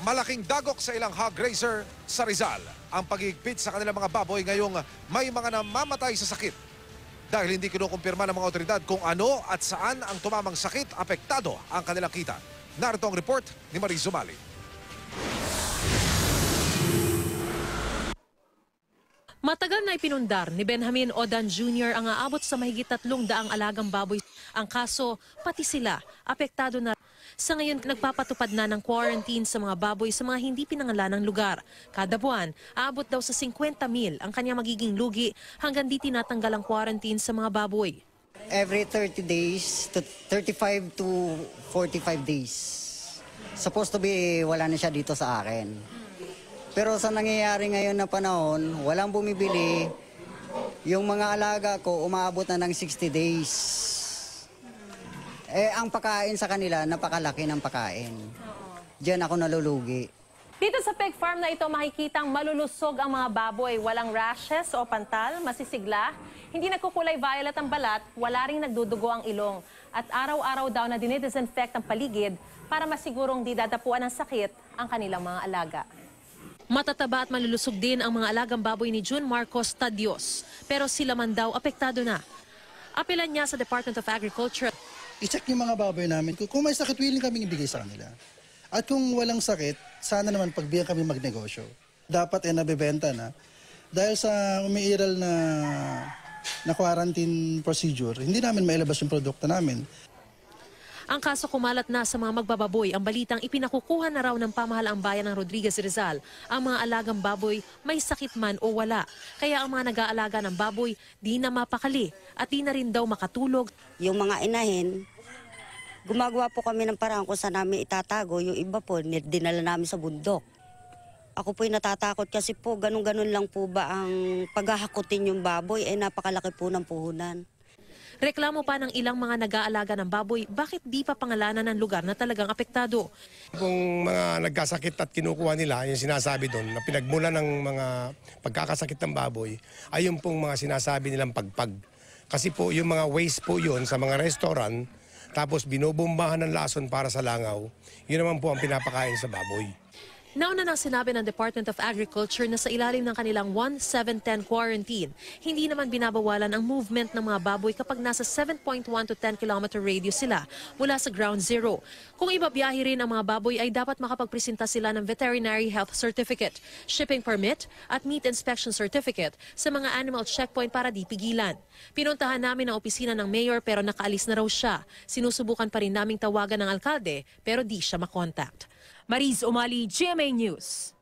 Malaking dagok sa ilang hog raiser sa Rizal. Ang pagigpit sa kanilang mga baboy ngayong may mga namamatay sa sakit. Dahil hindi kinukumpirma ng mga otoridad kung ano at saan ang tumamang sakit apektado ang kanilang kita. Narito ang report ni Marie Zumali. Matagal na ipinundar ni Benjamin Odan Jr. ang aabot sa mahigit tatlong daang alagang baboy. Ang kaso, pati sila, apektado na. Sa ngayon, nagpapatupad na ng quarantine sa mga baboy sa mga hindi pinangalanang lugar. Kada buwan, aabot daw sa 50 mil ang kanya magiging lugi hanggang di tinatanggal ang quarantine sa mga baboy. every 30 days to 35 to 45 days. Supposed to be wala na siya dito sa akin. Pero sa nangyayari ngayon na panahon, walang bumibili. Yung mga alaga ko umaabot na ng 60 days. Eh, ang pagkain sa kanila, napakalaki ng pagkain. Diyan ako nalulugi. Dito sa pig farm na ito makikitang malulusog ang mga baboy. Walang rashes o pantal, masisigla. Hindi nagkukulay violet ang balat, wala ring nagdudugo ang ilong. At araw-araw daw na dinidisinfect ang paligid para masigurong di dadapuan ng sakit ang kanilang mga alaga. Matataba at malulusog din ang mga alagang baboy ni June Marcos Tadios. Pero sila man daw apektado na. Apelan niya sa Department of Agriculture i-check yung mga baboy namin. Kung- may sakit, willing kaming ibigay sa kanila. At kung walang sakit, sana naman pagbigyan kami magnegosyo. Dapat eh nabebenta na. Dahil sa umiiral na na quarantine procedure, hindi namin mailabas yung produkto namin. Ang kaso kumalat na sa mga magbababoy ang balitang ipinakukuha na raw ng pamahalaang bayan ng Rodriguez Rizal ang mga alagang baboy may sakit man o wala. Kaya ang mga nag-aalaga ng baboy di na mapakali at di na rin daw makatulog Yung mga inahin, gumagawa po kami ng paraan kung saan namin itatago. Yung iba po, dinala namin sa bundok. Ako po'y natatakot kasi po, ganun-ganun lang po ba ang paghahakutin yung baboy, eh napakalaki po ng puhunan. Reklamo pa ng ilang mga nag-aalaga ng baboy, bakit di pa pangalanan ng lugar na talagang apektado? Kung mga nagkasakit at kinukuha nila, yung sinasabi doon, na pinagmula ng mga pagkakasakit ng baboy, ay yung pong mga sinasabi nilang pagpag. Kasi po yung mga waste po yun sa mga restaurant, tapos binubumbahan ng lason para sa langaw, yun naman po ang pinapakain sa baboy. Nauna nang sinabi ng Department of Agriculture na sa ilalim ng kanilang 1710 quarantine, hindi naman binabawalan ang movement ng mga baboy kapag nasa 7.1 to 10 kilometer radius sila mula sa ground zero. Kung ibabiyahe rin ang mga baboy ay dapat makapagpresenta sila ng Veterinary Health Certificate, Shipping Permit at Meat Inspection Certificate sa mga animal checkpoint para di pigilan. Pinuntahan namin ang opisina ng mayor pero nakaalis na raw siya. Sinusubukan pa rin naming tawagan ng alkalde pero di siya makontakt. Mariz Umali, GMA News.